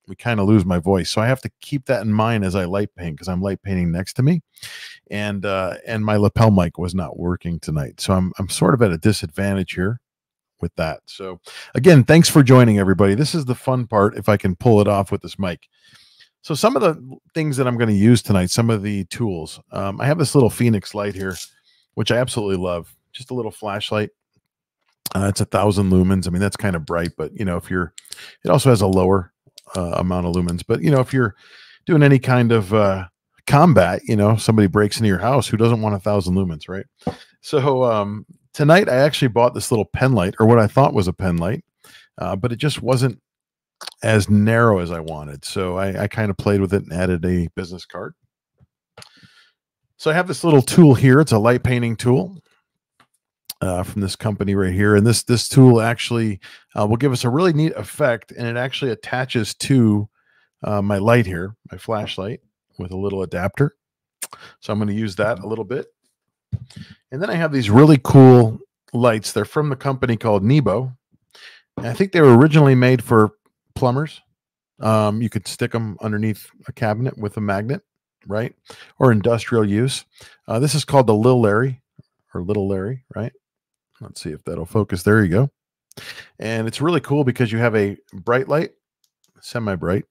we kind of lose my voice. So I have to keep that in mind as I light paint because I'm light painting next to me, and uh, and my lapel mic was not working tonight, so I'm I'm sort of at a disadvantage here with that. So again, thanks for joining everybody. This is the fun part if I can pull it off with this mic. So some of the things that I'm going to use tonight, some of the tools. Um, I have this little Fenix light here, which I absolutely love. Just a little flashlight. Uh, it's a thousand lumens. I mean, that's kind of bright, but you know, if you're, it also has a lower uh, amount of lumens. But you know, if you're doing any kind of uh, combat, you know, somebody breaks into your house, who doesn't want a thousand lumens, right? So um, tonight I actually bought this little pen light, or what I thought was a pen light, uh, but it just wasn't as narrow as I wanted. So I, I kind of played with it and added a business card. So I have this little tool here. It's a light painting tool uh, from this company right here, and this this tool actually uh, will give us a really neat effect, and it actually attaches to uh, my light here, my flashlight, with a little adapter. So I'm going to use that a little bit. And then I have these really cool lights. They're from the company called Nebo. And I think they were originally made for plumbers. Um, you could stick them underneath a cabinet with a magnet, right? Or industrial use. Uh, this is called the Lil Larry or Little Larry, right? Let's see if that'll focus. There you go. And it's really cool because you have a bright light, semi bright,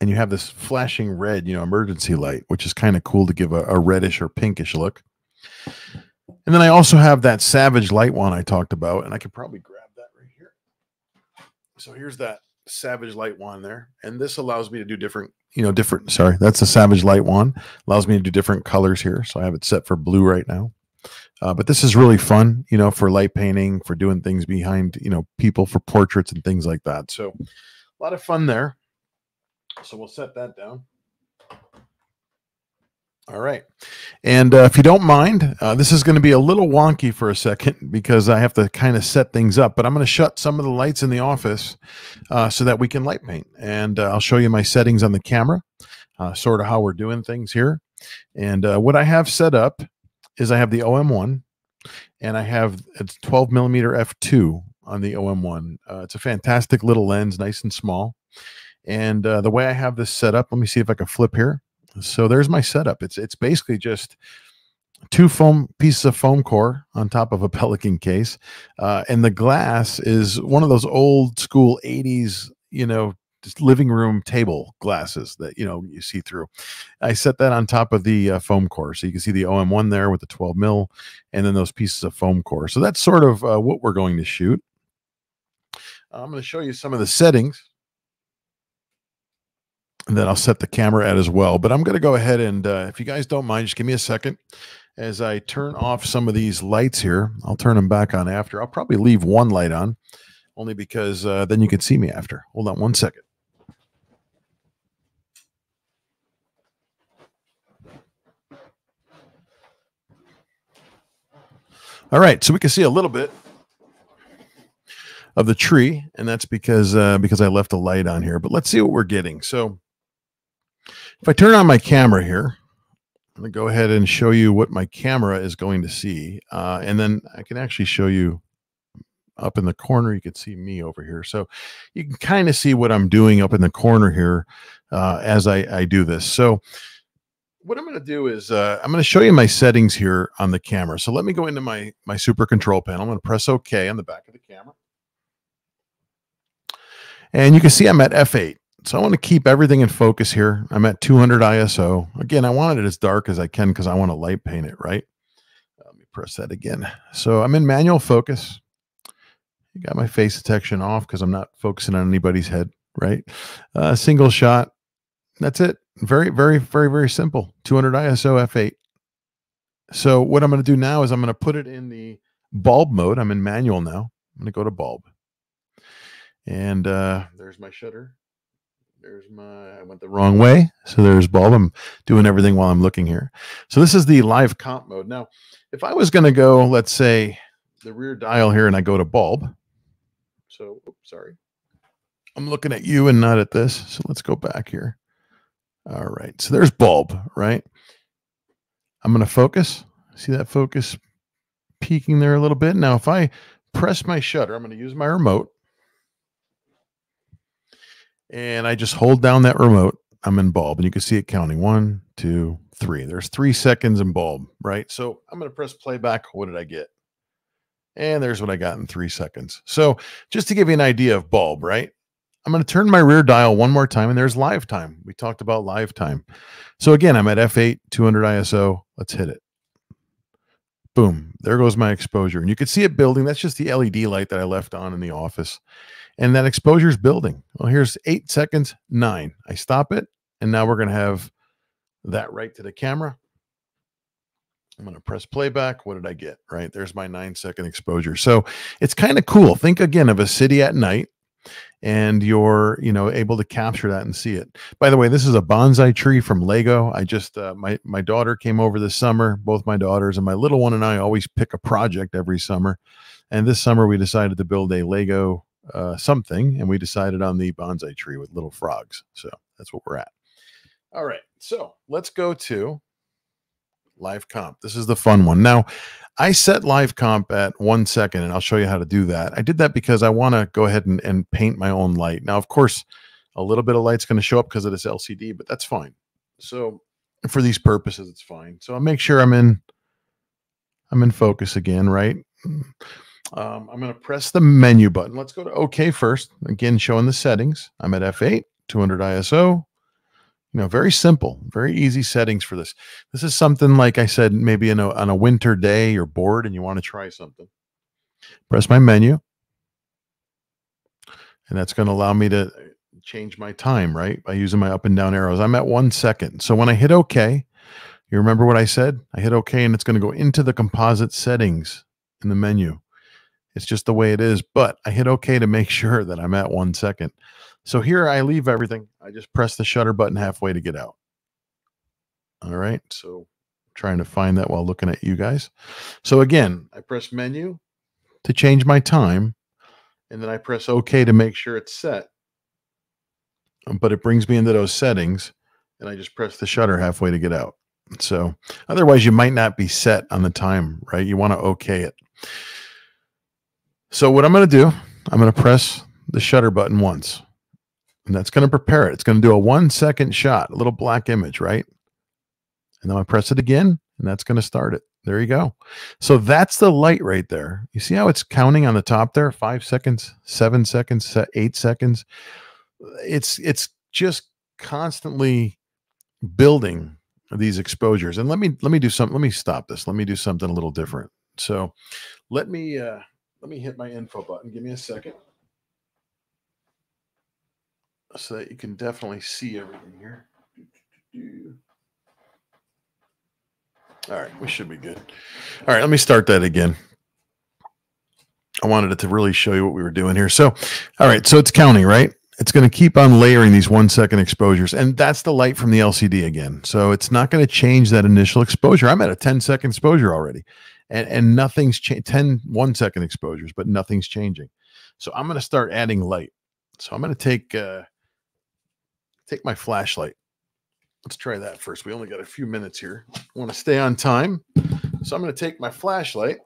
and you have this flashing red, you know, emergency light, which is kind of cool to give a, a reddish or pinkish look. And then I also have that Savage Light Wand I talked about, and I could probably grab that right here. So here's that Savage Light Wand there, and this allows me to do different, you know, different. Sorry, that's a Savage Light Wand. Allows me to do different colors here. So I have it set for blue right now. Uh, but this is really fun, you know, for light painting, for doing things behind, you know, people for portraits and things like that. So a lot of fun there. So we'll set that down. All right. And uh, if you don't mind, uh, this is going to be a little wonky for a second because I have to kind of set things up, but I'm going to shut some of the lights in the office uh, so that we can light paint. And uh, I'll show you my settings on the camera, uh, sort of how we're doing things here. And uh, what I have set up is I have the OM1 and I have a 12 millimeter f2 on the OM1. it's a fantastic little lens, nice and small. And the way I have this set up, let me see if I can flip here so there's my setup. It's it's basically just two foam pieces of foam core on top of a pelican case, uh, and the glass is one of those old school '80s, you know, living room table glasses that you know you see through. I set that on top of the uh, foam core, so you can see the OM1 there with the 12 mil, and then those pieces of foam core. So that's sort of uh, what we're going to shoot. I'm going to show you some of the settings and then I'll set the camera at as well. But I'm going to go ahead and uh, if you guys don't mind, just give me a second as I turn off some of these lights here. I'll turn them back on after. I'll probably leave one light on only because uh, then you can see me after. Hold on one second. All right, so we can see a little bit of the tree, and that's because uh, because I left a light on here. But let's see what we're getting. So if I turn on my camera here, I'm going to go ahead and show you what my camera is going to see. Uh, and then I can actually show you up in the corner. You can see me over here. So you can kind of see what I'm doing up in the corner here uh, as I, I do this. So what I'm going to do is uh, I'm going to show you my settings here on the camera. So let me go into my, my super control panel. I'm going to press OK on the back of the camera. And you can see I'm at F8. So I want to keep everything in focus here. I'm at 200 ISO. Again, I want it as dark as I can because I want to light paint it, right? Let me press that again. So I'm in manual focus. Got my face detection off because I'm not focusing on anybody's head, right? Uh, single shot. That's it. Very, very, very, very simple. 200 ISO f8. So what I'm going to do now is I'm going to put it in the bulb mode. I'm in manual now. I'm going to go to bulb. And uh, there's my shutter. There's my, I went the wrong way. So there's bulb. I'm doing everything while I'm looking here. So this is the live comp mode. Now, if I was going to go, let's say the rear dial here and I go to bulb. So, oops, sorry. I'm looking at you and not at this. So let's go back here. All right. So there's bulb, right? I'm going to focus. See that focus peaking there a little bit. Now, if I press my shutter, I'm going to use my remote and I just hold down that remote. I'm in bulb and you can see it counting one, two, three. There's three seconds in bulb, right? So I'm going to press playback. What did I get? And there's what I got in three seconds. So just to give you an idea of bulb, right? I'm going to turn my rear dial one more time and there's live time. We talked about live time. So again, I'm at F8, 200 ISO. Let's hit it. Boom. There goes my exposure. And you can see it building. That's just the LED light that I left on in the office and that exposure is building. Well, here's eight seconds, nine. I stop it, and now we're going to have that right to the camera. I'm going to press playback. What did I get? Right there's my nine second exposure. So it's kind of cool. Think again of a city at night and you're you know able to capture that and see it by the way this is a bonsai tree from lego i just uh, my my daughter came over this summer both my daughters and my little one and i always pick a project every summer and this summer we decided to build a lego uh, something, and we decided on the bonsai tree with little frogs. So that's what we're at. All right, so let's go to live comp. This is the fun one. Now, I set live comp at one second, and I'll show you how to do that. I did that because I want to go ahead and, and paint my own light. Now, of course, a little bit of light's going to show up because of this LCD, but that's fine. So for these purposes, it's fine. So I'll make sure I'm in I'm in focus again, right? Um, I'm going to press the menu button. Let's go to OK first. Again, showing the settings. I'm at F8, 200 ISO. You know, very simple, very easy settings for this. This is something like I said, maybe in a, on a winter day you're bored and you want to try something. Press my menu. And that's going to allow me to change my time, right? By using my up and down arrows. I'm at one second. So when I hit OK, you remember what I said? I hit OK and it's going to go into the composite settings in the menu. It's just the way it is. But I hit OK to make sure that I'm at one second. So here I leave everything. I just press the shutter button halfway to get out. All right. So trying to find that while looking at you guys. So again, I press menu to change my time. And then I press OK to make sure it's set. Um, but it brings me into those settings. And I just press the shutter halfway to get out. So otherwise, you might not be set on the time, right? You want to OK it. So what I'm going to do, I'm going to press the shutter button once. And that's going to prepare it. It's going to do a one second shot, a little black image, right? And then I press it again, and that's going to start it. There you go. So that's the light right there. You see how it's counting on the top there? Five seconds, seven seconds, eight seconds. It's it's just constantly building these exposures. And let me let me do something. Let me stop this. Let me do something a little different. So let me uh let me hit my info button. Give me a second. So that you can definitely see everything here. All right, we should be good. All right, let me start that again. I wanted it to really show you what we were doing here. So, all right, so it's counting, right? It's going to keep on layering these one second exposures. And that's the light from the LCD again. So it's not going to change that initial exposure. I'm at a 10 second exposure already. And, and nothing's changed 10 one second exposures, but nothing's changing. So I'm going to start adding light. So I'm going to take, uh, take my flashlight. Let's try that first. We only got a few minutes here. I want to stay on time. So I'm going to take my flashlight.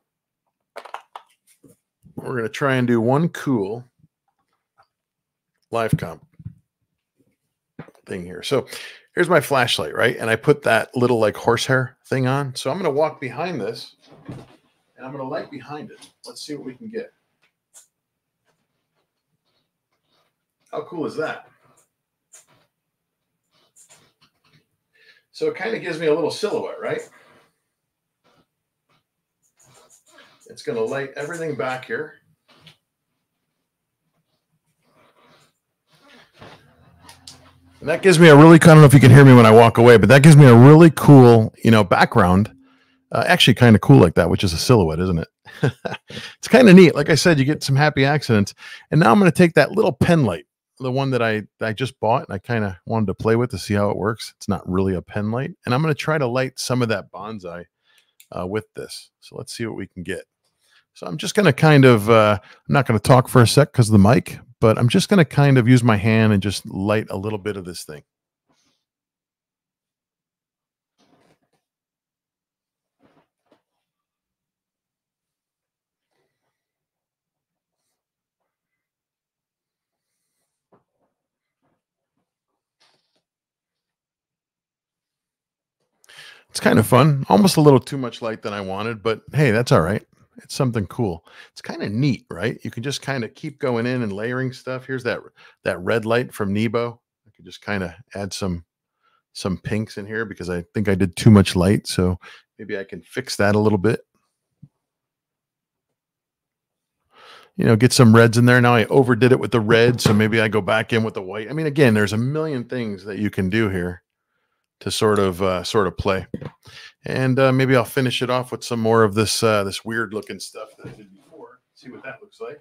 We're going to try and do one cool live comp thing here. So here's my flashlight, right? And I put that little like horsehair thing on. So I'm going to walk behind this and I'm going to light behind it. Let's see what we can get. How cool is that? So it kind of gives me a little silhouette, right? It's going to light everything back here. And that gives me a really, I don't know if you can hear me when I walk away, but that gives me a really cool, you know, background. Uh, actually, kind of cool like that, which is a silhouette, isn't it? it's kind of neat. Like I said, you get some happy accidents. And now I'm going to take that little pen light, the one that I I just bought, and I kind of wanted to play with to see how it works. It's not really a pen light, and I'm going to try to light some of that bonsai uh, with this. So let's see what we can get. So I'm just going to kind of, uh, I'm not going to talk for a sec because of the mic, but I'm just going to kind of use my hand and just light a little bit of this thing. It's kind of fun, almost a little too much light than I wanted, but hey, that's all right it's something cool. It's kind of neat, right? You can just kind of keep going in and layering stuff. Here's that that red light from Nebo. I could just kind of add some some pinks in here because I think I did too much light. So maybe I can fix that a little bit. You know, get some reds in there. Now I overdid it with the red, so maybe I go back in with the white. I mean, again, there's a million things that you can do here to sort of uh, sort of play and uh, maybe I'll finish it off with some more of this uh, this weird looking stuff that I did before. See what that looks like.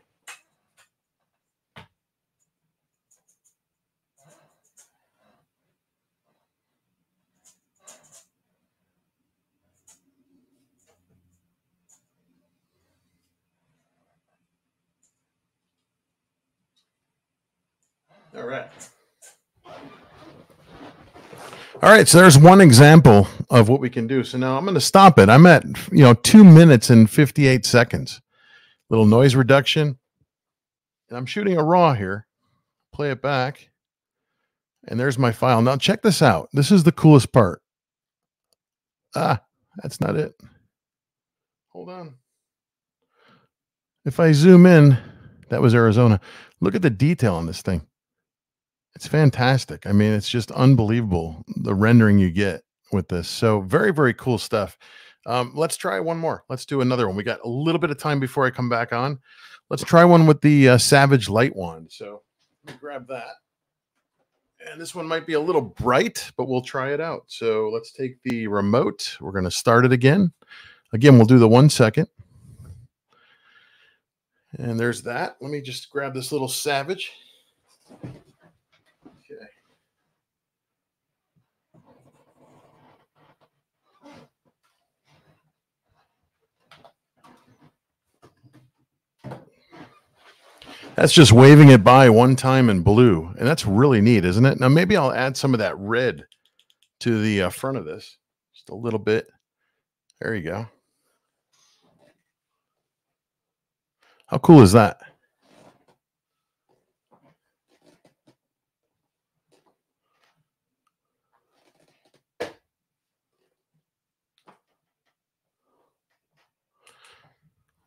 All right. All right, so there's one example of what we can do. So now I'm going to stop it. I'm at, you know, 2 minutes and 58 seconds. Little noise reduction. And I'm shooting a raw here. Play it back. And there's my file. Now check this out. This is the coolest part. Ah, that's not it. Hold on. If I zoom in, that was Arizona. Look at the detail on this thing. It's fantastic. I mean, it's just unbelievable the rendering you get with this. So very, very cool stuff. Um, let's try one more. Let's do another one. We got a little bit of time before I come back on. Let's try one with the uh, Savage Light Wand. So let me grab that. And this one might be a little bright, but we'll try it out. So let's take the remote. We're going to start it again. Again, we'll do the one second. And there's that. Let me just grab this little Savage. That's just waving it by one time in blue. And that's really neat, isn't it? Now, maybe I'll add some of that red to the uh, front of this. Just a little bit. There you go. How cool is that?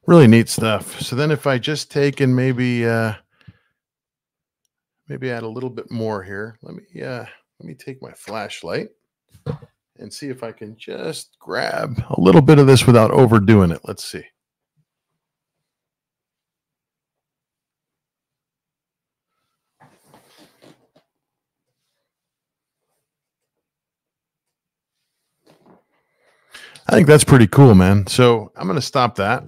Really neat stuff. So then if I just take and maybe uh maybe add a little bit more here. Let me uh let me take my flashlight and see if I can just grab a little bit of this without overdoing it. Let's see. I think that's pretty cool, man. So I'm going to stop that.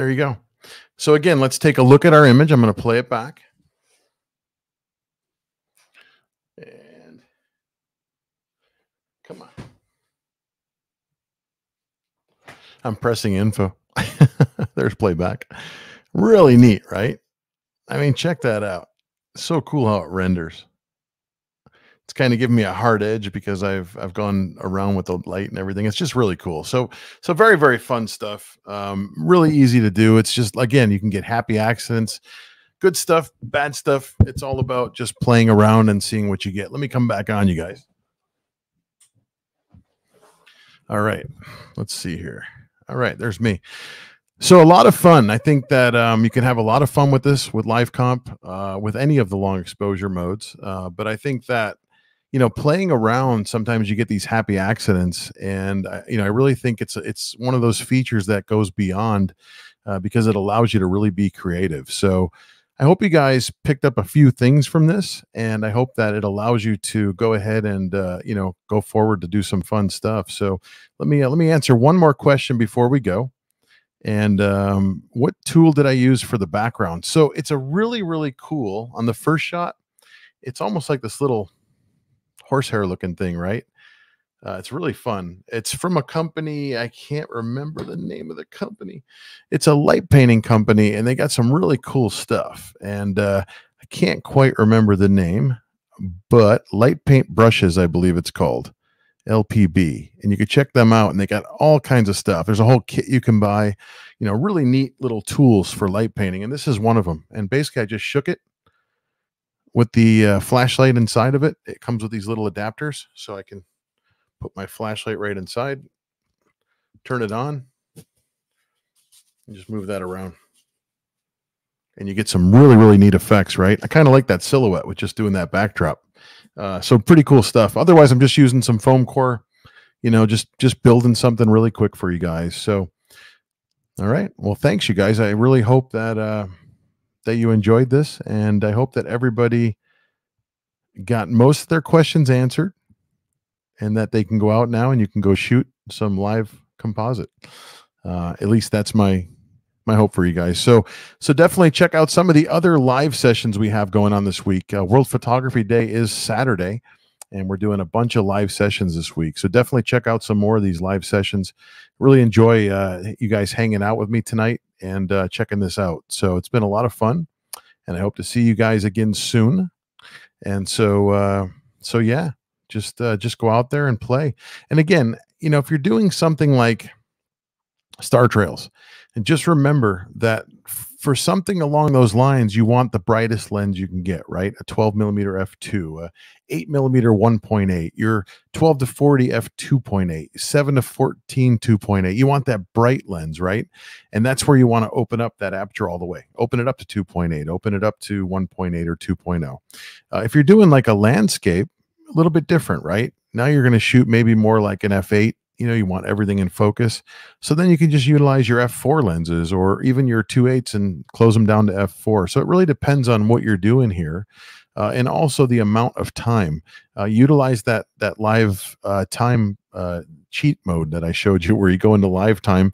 There you go. So again, let's take a look at our image. I'm going to play it back. And come on. I'm pressing info. There's playback. Really neat, right? I mean, check that out. So cool how it renders. It's kind of giving me a hard edge because I've I've gone around with the light and everything. It's just really cool. So so very very fun stuff. Um, really easy to do. It's just again you can get happy accidents, good stuff, bad stuff. It's all about just playing around and seeing what you get. Let me come back on you guys. All right, let's see here. All right, there's me. So a lot of fun. I think that um, you can have a lot of fun with this with live comp, uh, with any of the long exposure modes. Uh, but I think that you know playing around sometimes you get these happy accidents, and I, you know I really think it's it's one of those features that goes beyond uh, because it allows you to really be creative. So I hope you guys picked up a few things from this, and I hope that it allows you to go ahead and uh, you know go forward to do some fun stuff. So let me uh, let me answer one more question before we go. And um, what tool did I use for the background? So it's a really really cool on the first shot. It's almost like this little horsehair looking thing, right? Uh, it's really fun. It's from a company. I can't remember the name of the company. It's a light painting company, and they got some really cool stuff. And uh, I can't quite remember the name, but Light Paint Brushes, I believe it's called LPB. And you can check them out, and they got all kinds of stuff. There's a whole kit you can buy, you know, really neat little tools for light painting. And this is one of them. And basically, I just shook it with the uh, flashlight inside of it. It comes with these little adapters, so I can put my flashlight right inside, turn it on, and just move that around. And you get some really, really neat effects, right? I kind of like that silhouette with just doing that backdrop. Uh, so pretty cool stuff. Otherwise, I'm just using some foam core, you know, just just building something really quick for you guys. So, all right. Well, thanks, you guys. I really hope that uh, that you enjoyed this, and I hope that everybody got most of their questions answered and that they can go out now and you can go shoot some live composite. Uh, at least that's my my hope for you guys. So so definitely check out some of the other live sessions we have going on this week. Uh, World Photography Day is Saturday, and we're doing a bunch of live sessions this week. So definitely check out some more of these live sessions. Really enjoy uh, you guys hanging out with me tonight and uh, checking this out. So it's been a lot of fun, and I hope to see you guys again soon. And so uh, so yeah, just uh, just go out there and play. And again, you know, if you're doing something like Star Trails, and just remember that for something along those lines, you want the brightest lens you can get, right? A 12 millimeter f2, a 8 millimeter 1.8, your 12 to 40 f2.8, 7 to 14 2.8. You want that bright lens, right? And that's where you want to open up that aperture all the way. Open it up to 2.8, open it up to 1.8 or 2.0. Uh, if you're doing like a landscape, a little bit different, right? Now you're going to shoot maybe more like an f8. You know, you want everything in focus. So then you can just utilize your f4 lenses or even your 2.8s and close them down to f4. So it really depends on what you're doing here. Uh, and also the amount of time. Uh, utilize that that live uh, time uh, cheat mode that I showed you, where you go into live time,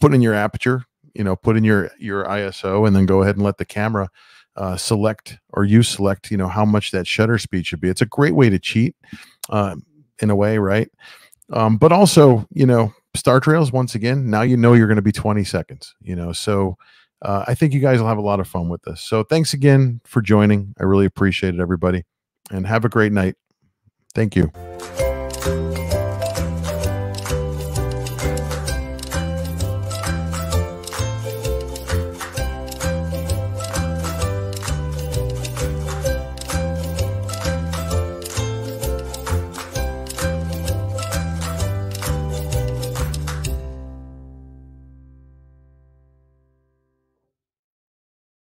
put in your aperture, you know, put in your your ISO, and then go ahead and let the camera uh, select or you select, you know, how much that shutter speed should be. It's a great way to cheat uh, in a way, right? Um, but also, you know, Star Trails, once again, now you know you're going to be 20 seconds, you know, so uh, I think you guys will have a lot of fun with this. So thanks again for joining. I really appreciate it, everybody, and have a great night. Thank you.